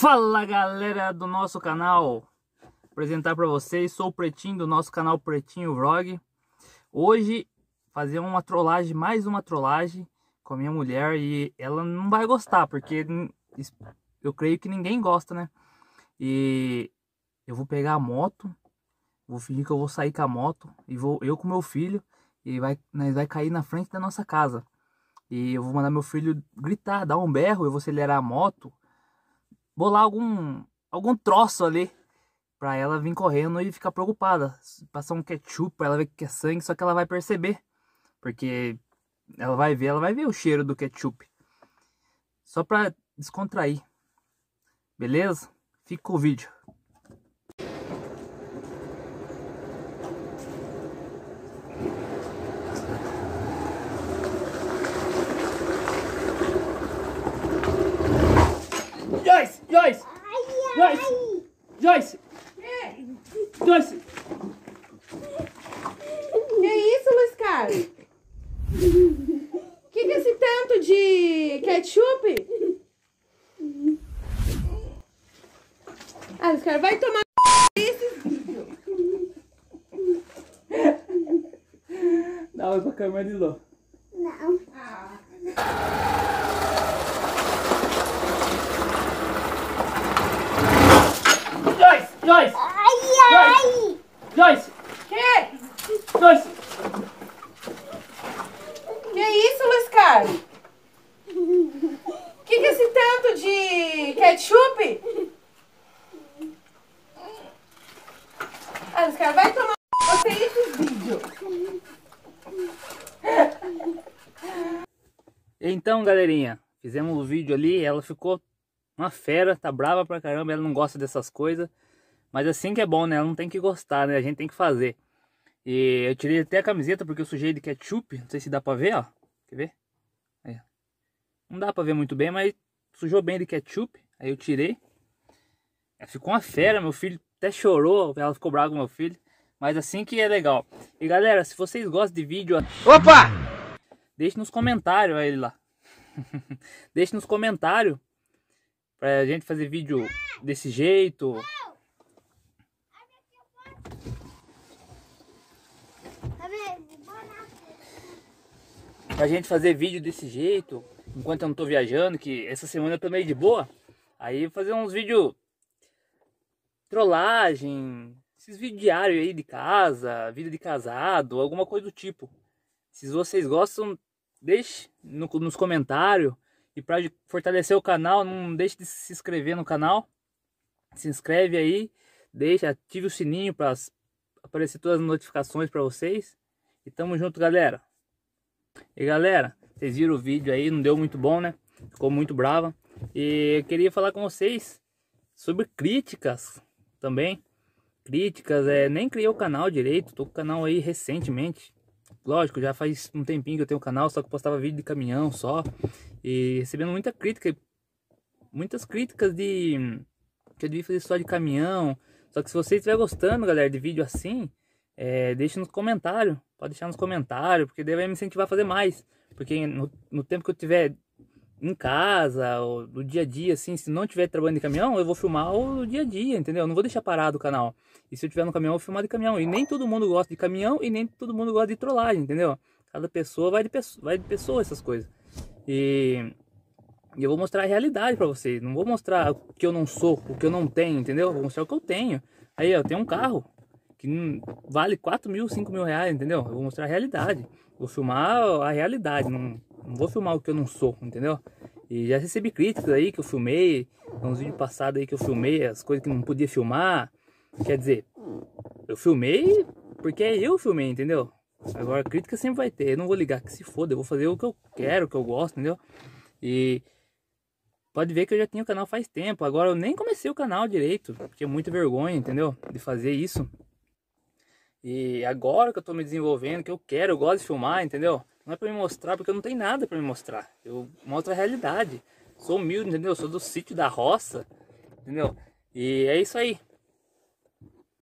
Fala galera do nosso canal, apresentar para vocês, sou o Pretinho do nosso canal Pretinho Vlog. Hoje fazer uma trollagem, mais uma trollagem com a minha mulher e ela não vai gostar, porque eu creio que ninguém gosta, né? E eu vou pegar a moto, vou fingir que eu vou sair com a moto e vou eu com meu filho e vai, nós vai cair na frente da nossa casa. E eu vou mandar meu filho gritar, dar um berro, eu vou acelerar a moto bolar algum, algum troço ali pra ela vir correndo e ficar preocupada. Passar um ketchup pra ela ver que é sangue, só que ela vai perceber. Porque ela vai ver, ela vai ver o cheiro do ketchup. Só pra descontrair. Beleza? Fica com o vídeo. Joyce! Joyce! Joyce! Joyce! Que isso, Luiz Carlos? Que que é esse tanto de ketchup? Ah, Luiz Carlos, vai tomar. Dá oi pra câmera de Lô. Não. Ah. Joyce! Ai, ai! Joyce! Que? Joyce! Que isso, Luiz Carlos? Que que é esse tanto de ketchup? Ah, Luiz Carlos, vai tomar você esse vídeo. Então, galerinha, fizemos o vídeo ali, ela ficou uma fera, tá brava pra caramba, ela não gosta dessas coisas. Mas assim que é bom, né? Ela não tem que gostar, né? A gente tem que fazer. E eu tirei até a camiseta porque eu sujei de ketchup. Não sei se dá pra ver, ó. Quer ver? Aí. Não dá pra ver muito bem, mas sujou bem de ketchup. Aí eu tirei. Ela ficou uma fera, meu filho até chorou. Ela ficou brava com meu filho. Mas assim que é legal. E galera, se vocês gostam de vídeo... Opa! Deixe nos comentários aí lá. Deixe nos comentários. Pra gente fazer vídeo desse jeito. Pra gente fazer vídeo desse jeito, enquanto eu não tô viajando, que essa semana eu tô meio de boa. Aí fazer uns vídeos trollagem, esses vídeos diários aí de casa, vida de casado, alguma coisa do tipo. Se vocês gostam, deixe no, nos comentários. E para fortalecer o canal, não deixe de se inscrever no canal. Se inscreve aí, deixa, ative o sininho para aparecer todas as notificações para vocês. E tamo junto, galera. E galera, vocês viram o vídeo aí, não deu muito bom, né? Ficou muito brava. E eu queria falar com vocês sobre críticas também. Críticas, é, nem criei o canal direito, tô com o canal aí recentemente. Lógico, já faz um tempinho que eu tenho o canal, só que postava vídeo de caminhão só. E recebendo muita crítica, muitas críticas de que eu devia fazer só de caminhão. Só que se vocês estiver gostando, galera, de vídeo assim, é, deixe nos comentários. Pode deixar nos comentários, porque daí vai me incentivar a fazer mais. Porque no, no tempo que eu tiver em casa, ou no dia a dia, assim, se não tiver trabalhando de caminhão, eu vou filmar o dia a dia, entendeu? Eu não vou deixar parado o canal. E se eu tiver no caminhão, eu vou filmar de caminhão. E nem todo mundo gosta de caminhão e nem todo mundo gosta de trollagem, entendeu? Cada pessoa vai de pessoa, vai de pessoa essas coisas. E, e eu vou mostrar a realidade para vocês. Não vou mostrar o que eu não sou, o que eu não tenho, entendeu? Vou mostrar o que eu tenho. Aí, ó, eu tenho um carro que vale 4 mil, 5 mil reais, entendeu? Eu vou mostrar a realidade. Vou filmar a realidade, não, não vou filmar o que eu não sou, entendeu? E já recebi críticas aí que eu filmei, uns vídeos passados aí que eu filmei, as coisas que não podia filmar. Quer dizer, eu filmei porque eu filmei, entendeu? Agora crítica sempre vai ter, eu não vou ligar que se foda, eu vou fazer o que eu quero, o que eu gosto, entendeu? E pode ver que eu já tinha o canal faz tempo, agora eu nem comecei o canal direito, porque é muita vergonha, entendeu? De fazer isso. E agora que eu tô me desenvolvendo, que eu quero, eu gosto de filmar, entendeu? Não é pra me mostrar, porque eu não tenho nada pra me mostrar. Eu mostro a realidade. Sou humilde, entendeu? Sou do sítio da roça, entendeu? E é isso aí.